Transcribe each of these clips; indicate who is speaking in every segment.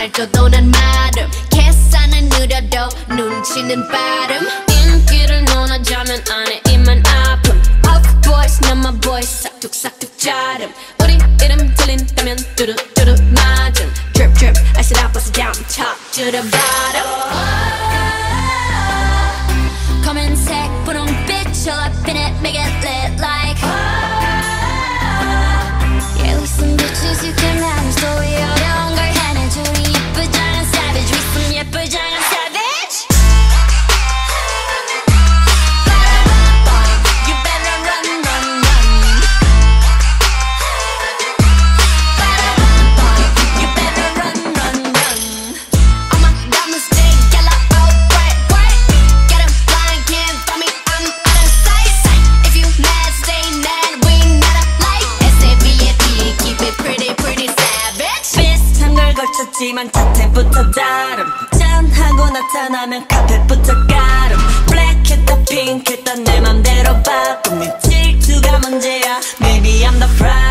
Speaker 1: 살쪄도 난 마름 계산은 느려도 눈치는 빠름 인기를 논하자면 안에 입만 아픔 Of course 난 my boy 싹둑싹둑 자름 우리 이름 들린다면 뚜루뚜루 맞음 Drip drip I said I bust it down top to the bottom 검은색 분홍빛 all up in it make it lit like Yeah we some bitches you can manage
Speaker 2: 걸쳤지만 자태부터 다름. 짠하고 나타나면 카펫부터 가름. 블랙했다 핑크했다 내 맘대로 바꿈 네 질투가 문제야. Maybe I'm the problem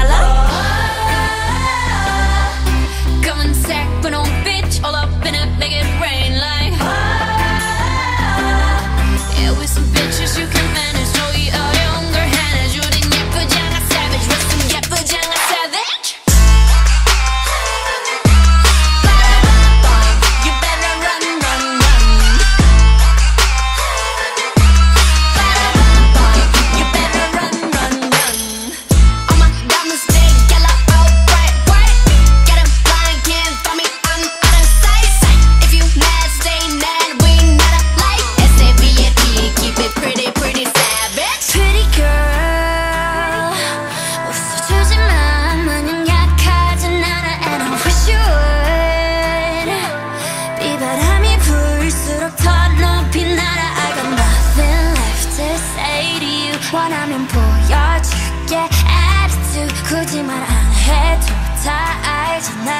Speaker 1: 더 높이 날아 I got nothing left to say to you 원하면 보여줄게 attitude 굳이 말 안 해도 다 알잖아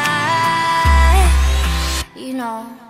Speaker 1: You know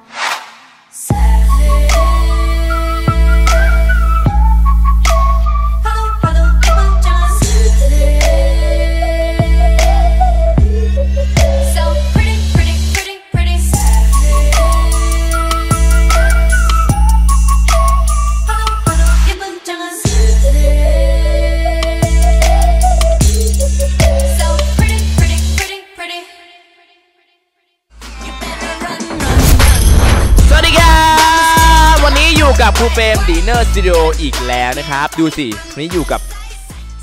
Speaker 3: กับครูเฟรมดีเนอร์สตูดิโออีกแล้วนะครับ ดูสิวันนี้อยู่กับ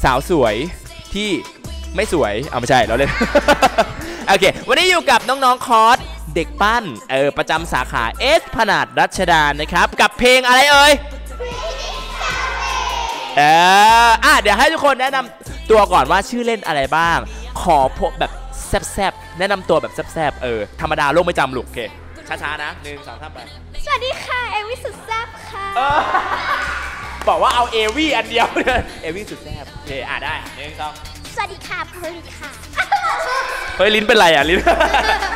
Speaker 3: สาวสวยที่ไม่สวยเอาไม่ใช่เราเล่น โอเค วันนี้อยู่กับน้องๆคอร์สเด็กปั้นเออประจำสาขาเอสพลานาดรัชดานะครับ กับเพลงอะไรเอ่ยเอออะเดี๋ยวให้ทุกคนแนะนำตัวก่อนว่าชื่อเล่นอะไรบ้าง ขอพบแบบแซบๆแนะนำตัวแบบแซบๆเออธรรมดาโลกไม่จำลูกโอเคช้าๆนะหนึ่งสองสามไป
Speaker 1: วัสดีค่ะ เอวิสุดแซ่บค่ะ
Speaker 3: เออบอกว่าเอาเอวี่อันเดียวเลยเอวี่สุดแซ่บโอเคอะได้หนึ่งสอง
Speaker 1: สวัสดีค่ะเพลิค่ะ
Speaker 3: เฮ้ย ลิ้นเป็นไรอะ ลิ้น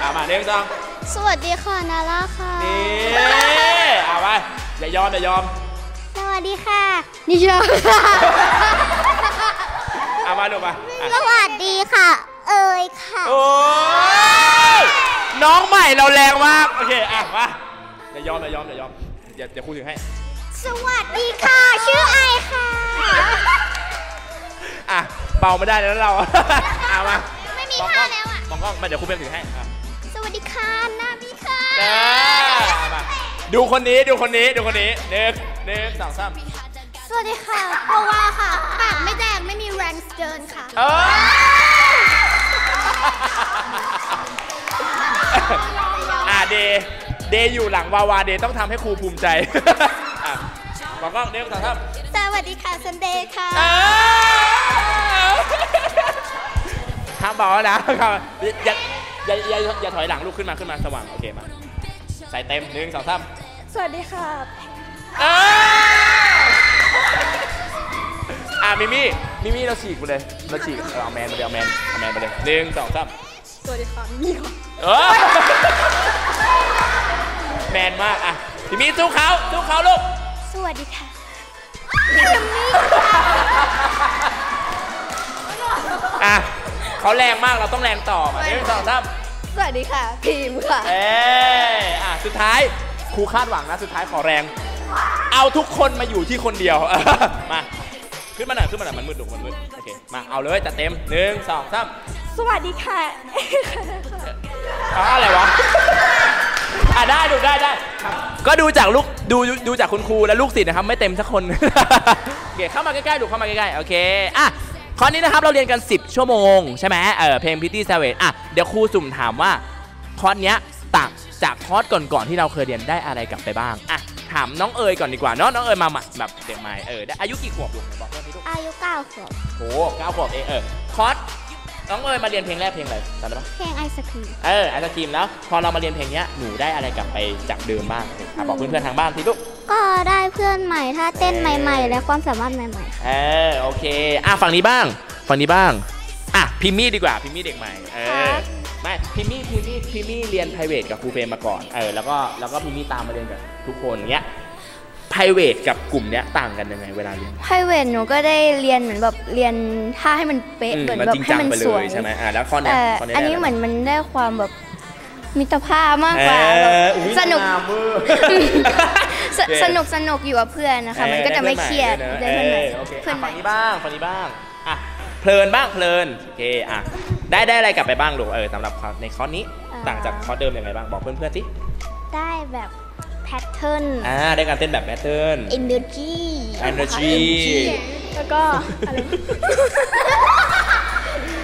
Speaker 3: อะมาหนึ่งสอง
Speaker 1: สวัสดีค่ะนาร่าค่ะ
Speaker 3: นี่อะไปอย่ายอมอย่ายอม
Speaker 1: สวัสดีค่ะนิชา
Speaker 3: อะมาดูมาอะ
Speaker 1: สวัสดีค่ะ เอ่ยค่ะ
Speaker 3: โอ้ยน้องใหม่เราแรงมาก โอเค อะมา อย่ายอมอย่ายอมอย่ายอมเดี๋ยวเดี๋ยวครูถึงให้
Speaker 1: สวัสดีค่ะ ชื่อไอค่ะ
Speaker 3: อะเบาไม่ได้แล้วเราอะมา
Speaker 1: ไม่มี
Speaker 3: มองก
Speaker 1: ท่า
Speaker 3: ล้อง
Speaker 1: แล้วอะ
Speaker 3: มองกล้องมาเดี๋ยวครูเป็นถึงให้อะ
Speaker 1: สวัสดีค่ะนาบีค่ะ
Speaker 3: เอออะมาดูคนนี้ดูคนนี้ดูคนนี้หนึ่งหนึ่งสองสาม
Speaker 1: สวัสดีค่ะเพราะว่าค่ะ ปากไม่แดงไม่มีแรงเดินค่ะ
Speaker 3: เอออะเดย์ เดย์อยู่หลังวาวาเดย์ต้องทำให้ครูภูมิใจอะบอกกล้องเดย์สองสาม
Speaker 1: สวัสดีค่ะซันเดย์ค่ะ
Speaker 3: เออห้ามเบาแล้วนะครับอย่าอย่าอย่าอย่าอย่าถอยหลังลูกขึ้นมาขึ้นมาสว่างโอเคมาใส่เต็มหนึ่งสองสาม
Speaker 1: สวัสดีค่ะ
Speaker 3: เอออะมิมี่มิมี่เราฉีกไปเลยเราฉีกเออเอาแมนมาเลยเอาแมนเอาแมนมาเลยหนึ่งสองสาม
Speaker 1: สวัสดีค่ะมิมี่ค่ะ
Speaker 3: เออ แมนมากอะมิมี่สู้เขาสู้เขาลูก
Speaker 1: สวัสดีค่ะ
Speaker 3: อะเขาแรงมากเราต้องแรงต่อมาหนึ่งสองสาม
Speaker 4: สวัสดีค่ะ พิมค่ะ
Speaker 3: เอ้ยอะสุดท้ายครูคาดหวังนะสุดท้ายขอแรง เอาทุกคนมาอยู่ที่คนเดียวมาขึ้นมาหน่อยขึ้นมาหน่อยมันมืดดุมันมืดโอเคมาเอาเลยจัดเต็มหนึ่งสองสาม
Speaker 4: สวัสดีค่ะ
Speaker 3: เอาอะไรวะ อะได้ดูได้ได้ ก็ดูจากลูกดูดูดูจากคุณครูและลูกศิษย์นะครับ ไม่เต็มสักคนโอเคเข้ามาใกล้ๆดูเข้ามาใกล้ๆโอเคอะข้อนี้นะครับเราเรียนกัน 10 ชั่วโมง ใช่ไหมเออเพลงพิตตี้ a ซเวอะเดี๋ยวครูสุ่มถามว่าคอร์สเนี้ยต่างจากคอร์สก่อนๆที่เราเคยเรียนได้อะไรกลับไปบ้างอะถามน้องเอ๋ยก่อนดีกว่าเนาะน้องเอ๋ยมาใหม่แบบเด็กใหม่เออได้อายุกี่ขวบลูกบอกเพื่อนพี่ลูก
Speaker 4: อายุเก้าขวบ
Speaker 3: โอ้เก้าขวบเองเออคอร์ส น้องเอ๋ยมาเรียนเพลงแรกเพลงอะไรจำได้ปะ
Speaker 4: เพลง Ice Cream
Speaker 3: เออ Ice Cream แล้ว พอเรามาเรียนเพลงเนี้ยหนูได้อะไรกลับไปจากเดิมบ้างอะบอกเพื่อนๆทางบ้านสิลูก
Speaker 4: ก็ได้เพื่อนใหม่ท่าเต้นใหม่ ๆ และความสามารถใหม่ๆค่ะ
Speaker 3: เออโอเค อะฝั่งนี้บ้างฝั่งนี้บ้าง อะพิมมี่ดีกว่าพิมมี่เด็กใหม่เอ
Speaker 4: ครั
Speaker 3: อบไม่พิมมี่พิมมี่พิมมี่เรียน p r i v a t กับครูเฟรมมาก่อนเออแล้วก็แล้วก็พิมมี่ตามมาเรียนกับทุกคนเงี้ย p r i v a t กับกลุ่มเนี้ยต่างกันยังไงเวลาเรียน
Speaker 4: ไพรเวทหนูก็ได้เรียนเหมือนแบบเรียนท่าให้มันเป๊ะ
Speaker 3: อืม
Speaker 4: เหมือน
Speaker 3: มัน
Speaker 4: แบบ
Speaker 3: จริง
Speaker 4: ให้
Speaker 3: จัง
Speaker 4: มัน
Speaker 3: ไปเล
Speaker 4: สวย
Speaker 3: ยใช่ไหมอะแล้วข้อเนี้ย
Speaker 4: แต่
Speaker 3: ข้อเนี้ย
Speaker 4: อันนี้
Speaker 3: ได้ะไร
Speaker 4: เหมือนมันได้ความแบบมิตรภาพมากกว่า
Speaker 3: เอ
Speaker 4: แบบ
Speaker 3: ออุ๊ย
Speaker 4: สนุก
Speaker 3: งามเวอร์
Speaker 4: สสนุกสนุกอยู่กับเพื่อนนะคะ มันก็จะไม่เครียด
Speaker 3: ได้
Speaker 4: ได้
Speaker 3: เพื่
Speaker 4: เพื่
Speaker 3: อ
Speaker 4: อนน
Speaker 3: ให
Speaker 4: ให
Speaker 3: ม่
Speaker 4: ม่
Speaker 3: โอเค
Speaker 4: เพื่อนให
Speaker 3: ฝั่
Speaker 4: ม่
Speaker 3: งนี้บ้างฝั่งนี้บ้างอะเพลินบ้างเพลินโอเคอะได้ได้อะไรกลับไปบ้างลูกเออสำหรับคอร์สในคอร์สนี้ต่างจากคอร์สเดิมยังไงบ้างบอกเพื่อนๆสิ
Speaker 4: ได้แบบแพ ทเทิร์น
Speaker 3: อ่าได้การเต้นแบบแพทเทิร์น
Speaker 4: energy
Speaker 3: Energy
Speaker 4: แล้วก็อะไร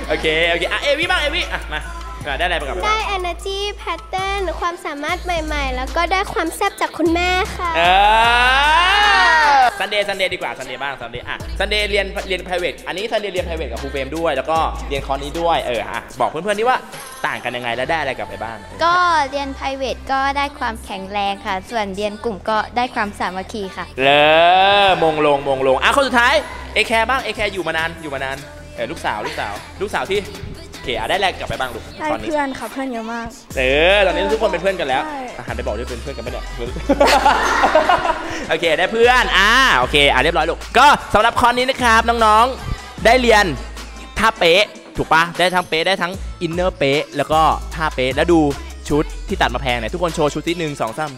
Speaker 3: โอเคโอเคอะเอวิบ้างเอวิอะมาอะได้อะไรไปกลับไป
Speaker 5: ได้
Speaker 3: บ้าง
Speaker 5: energy pattern หรือความสามารถใหม่ๆ แล้วก็ได้ความแซ่บจากคุณแม่ค่ะ
Speaker 3: เออ ซันเดย์ซันเดย์ดีกว่าซันเดย์บ้างซันเดย์อะซันเดย์เรียนเรียน private อันนี้ซันเดย์เรียน private กับครูเฟรมด้วย แล้วก็เรียนคอร์สนี้ด้วยเอออะบอกเพื่อนๆนี่ว่าต่างกันยังไงและได้อะไรกลับไปบ้าง
Speaker 4: ก็เรียน private ก็ได้ความแข็งแรงค่ะ ส่วนเรียนกลุ่มก็ได้ความสามัคคีค่ะ
Speaker 3: เออมงลงมงลงอะคนสุดท้ายเอแคร์บ้างเอแคร์อยู่มานานอยู่มานานเออลูกสาวลูกสาว ลูกสาวที่โอ เคอะได้อะไรกลับไปบ้างลูก
Speaker 4: ได้
Speaker 3: ตอนนี้
Speaker 4: เพื่อนค่ะเพื่อนเยอะมาก
Speaker 3: เออตอนนี้ทุกคนเป็นเพื่อนกันแล้ว
Speaker 4: ใช่
Speaker 3: อะหันไปบอกด้วยเป็นเพื่อนกันไหมเนี่ย โอเคได้เพื่อนอ่าโอเคอะเรียบร้อยลูกก็สำหรับตอนนี้นะครับน้องๆได้เรียนท่าเป๊ะถูกปะได้ทั้งเป๊ะได้ทั้ง inner เป๊ะแล้วก็ท่าเป๊ะแล้วดูชุดที่ตัดมาแพงเนี่ยทุกคนโชว์ชุดที่หนึ่งสองสาม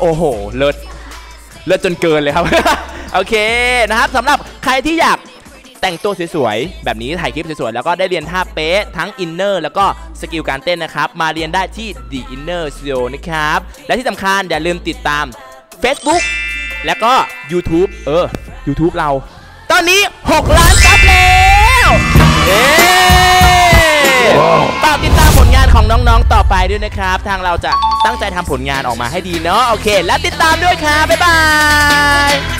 Speaker 3: โอ้โหเลิศ เลิศจนเกินเลยครับ โอเคนะครับสำหรับใครที่อยาก แต่งตัวสวยๆ แบบนี้ถ่ายคลิปสวยๆ แล้วก็ได้เรียนท่าเป๊ะทั้ง inner แล้วก็ skill การเต้นนะครับ มาเรียนได้ที่ The Inner Studio นะครับ และที่สำคัญอย่าลืมติดตาม Facebook แล้วก็ YouTube เออ YouTube เรา ตอนนี้ 6 ล้าน sub แล้วเย้ฝากติดตามผลงานของน้องๆต่อไปด้วยนะครับ ทางเราจะตั้งใจทำผลงานออกมาให้ดีเนาะโอเค และติดตามด้วยครับบ๊ายบาย